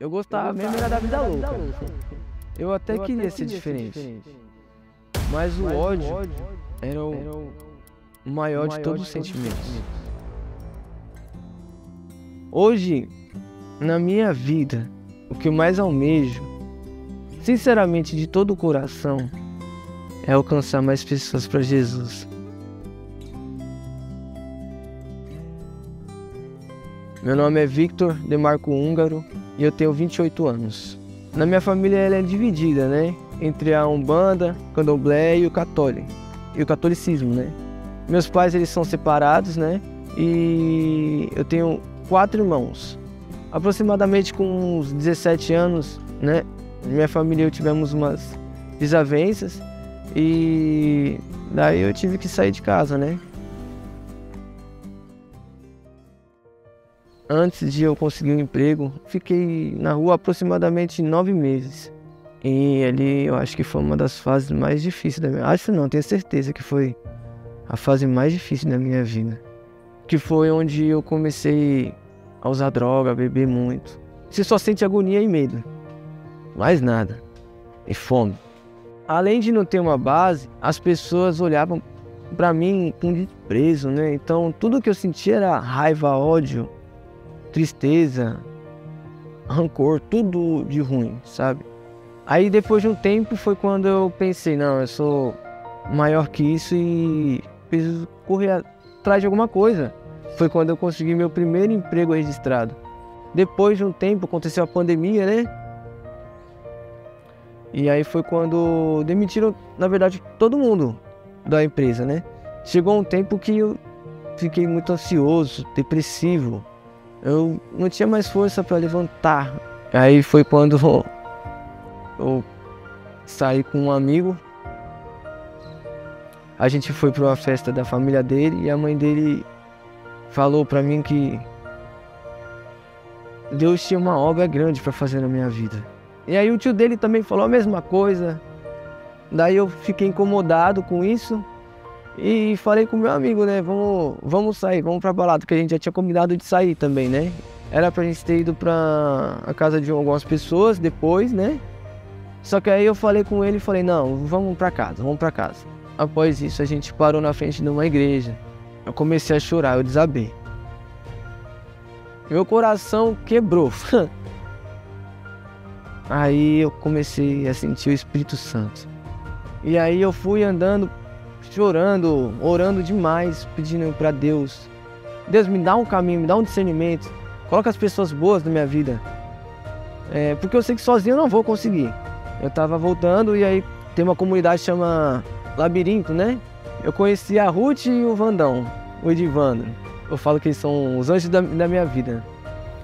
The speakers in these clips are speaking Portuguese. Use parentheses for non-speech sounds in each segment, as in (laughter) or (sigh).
Eu gostava mesmo era da vida louca. Eu até queria ser diferente. Mas o ódio era o maior de todos os sentimentos. Hoje, na minha vida, o que eu mais almejo, sinceramente de todo o coração, é alcançar mais pessoas para Jesus. Meu nome é Victor Demarco Húngaro e eu tenho 28 anos. Na minha família ela é dividida, né? Entre a Umbanda, Candomblé e o católico. E o catolicismo, né? Meus pais eles são separados, né? E eu tenho quatro irmãos. Aproximadamente com uns 17 anos, né? Minha família e eu tivemos umas desavenças e daí eu tive que sair de casa, né? Antes de eu conseguir um emprego, fiquei na rua aproximadamente nove meses. E ali eu acho que foi uma das fases mais difíceis da minha Acho não, tenho certeza que foi a fase mais difícil da minha vida. Que foi onde eu comecei a usar droga, a beber muito. Você só sente agonia e medo. Mais nada. E fome. Além de não ter uma base, as pessoas olhavam para mim com desprezo, né? Então tudo que eu sentia era raiva, ódio, tristeza, rancor, tudo de ruim, sabe? Aí depois de um tempo foi quando eu pensei, não, eu sou maior que isso e preciso correr atrás de alguma coisa. Foi quando eu consegui meu primeiro emprego registrado. Depois de um tempo aconteceu a pandemia, né? E aí foi quando demitiram, na verdade, todo mundo da empresa, né? Chegou um tempo que eu fiquei muito ansioso, depressivo, eu não tinha mais força para levantar. Aí foi quando (laughs) eu saí com um amigo. A gente foi para uma festa da família dele e a mãe dele falou para mim que Deus tinha uma obra grande para fazer na minha vida. E aí o tio dele também falou a mesma coisa. Daí eu fiquei incomodado com isso e falei com meu amigo, né? Vamos, vamos sair, vamos pra balada, porque a gente já tinha combinado de sair também, né? Era pra gente ter ido pra a casa de algumas pessoas depois, né? Só que aí eu falei com ele e falei, não, vamos pra casa, vamos pra casa. Após isso, a gente parou na frente de uma igreja. Eu comecei a chorar, eu desabei. Meu coração quebrou. (laughs) aí eu comecei a sentir o Espírito Santo. E aí eu fui andando chorando, orando demais, pedindo para Deus. Deus me dá um caminho, me dá um discernimento. Coloca as pessoas boas na minha vida. É, porque eu sei que sozinho eu não vou conseguir. Eu tava voltando e aí tem uma comunidade chama Labirinto, né? Eu conheci a Ruth e o Vandão, o Edivandro. Eu falo que eles são os anjos da, da minha vida.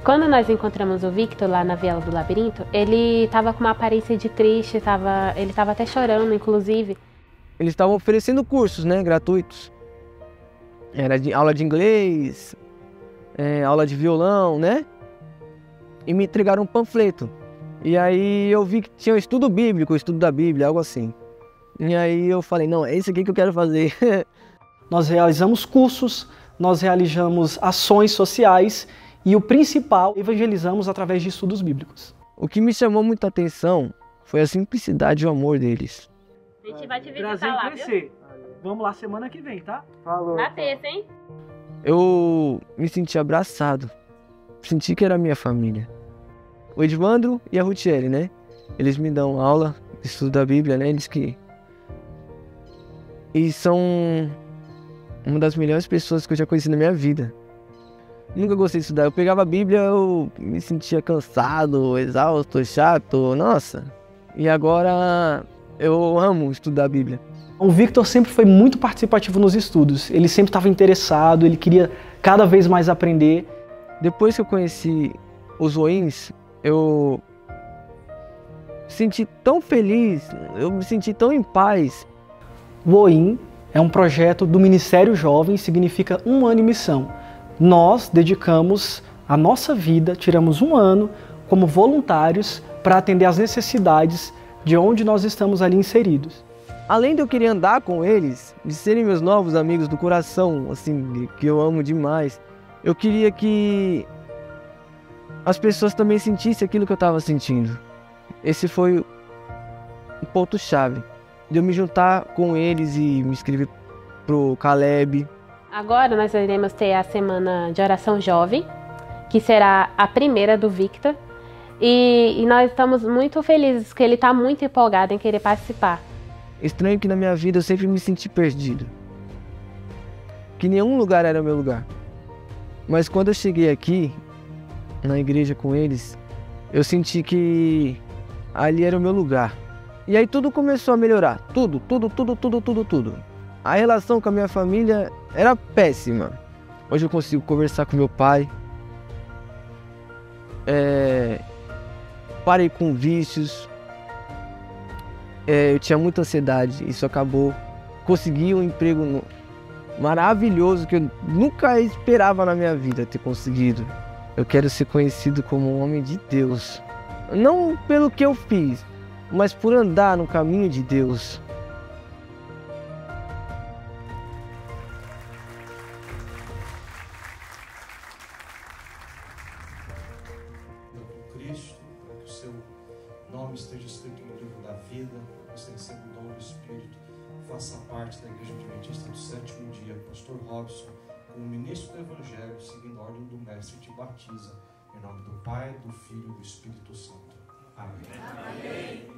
Quando nós encontramos o Victor lá na Viela do Labirinto, ele tava com uma aparência de triste, tava, ele tava até chorando, inclusive eles estavam oferecendo cursos, né, gratuitos. Era de, aula de inglês, é, aula de violão, né? E me entregaram um panfleto. E aí eu vi que tinha um estudo bíblico, um estudo da Bíblia, algo assim. E aí eu falei, não, é isso aqui que eu quero fazer. (laughs) nós realizamos cursos, nós realizamos ações sociais e o principal, evangelizamos através de estudos bíblicos. O que me chamou muita atenção foi a simplicidade e o amor deles. A gente vai te visitar Prazer lá, viu? Vamos lá semana que vem, tá? Falou. Na terça, hein? Eu me senti abraçado. Senti que era minha família. O Edvandro e a Rutieri, né? Eles me dão aula estudo da Bíblia, né? Eles que. E são uma das melhores pessoas que eu já conheci na minha vida. Nunca gostei de estudar. Eu pegava a Bíblia, eu me sentia cansado, exausto, chato. Nossa. E agora eu amo estudar a Bíblia. O Victor sempre foi muito participativo nos estudos. Ele sempre estava interessado, ele queria cada vez mais aprender. Depois que eu conheci os Oins, eu senti tão feliz, eu me senti tão em paz. O OIM é um projeto do Ministério Jovem, significa um ano em missão. Nós dedicamos a nossa vida, tiramos um ano como voluntários para atender às necessidades de onde nós estamos ali inseridos. Além de eu querer andar com eles, de serem meus novos amigos do coração, assim, que eu amo demais, eu queria que as pessoas também sentissem aquilo que eu estava sentindo. Esse foi um ponto-chave de eu me juntar com eles e me inscrever pro Caleb. Agora nós iremos ter a semana de oração jovem, que será a primeira do Victor. E, e nós estamos muito felizes que ele está muito empolgado em querer participar. Estranho que na minha vida eu sempre me senti perdido. Que nenhum lugar era o meu lugar. Mas quando eu cheguei aqui, na igreja com eles, eu senti que ali era o meu lugar. E aí tudo começou a melhorar. Tudo, tudo, tudo, tudo, tudo, tudo. A relação com a minha família era péssima. Hoje eu consigo conversar com meu pai. É... Parei com vícios. É, eu tinha muita ansiedade, isso acabou. Consegui um emprego maravilhoso que eu nunca esperava na minha vida ter conseguido. Eu quero ser conhecido como um homem de Deus. Não pelo que eu fiz, mas por andar no caminho de Deus. Vida, você receba o dom do Espírito, faça parte da Igreja Adventista do sétimo dia. Pastor Robson, como ministro do Evangelho, seguindo a ordem do Mestre, te batiza. Em nome do Pai, do Filho e do Espírito Santo. Amém. Amém.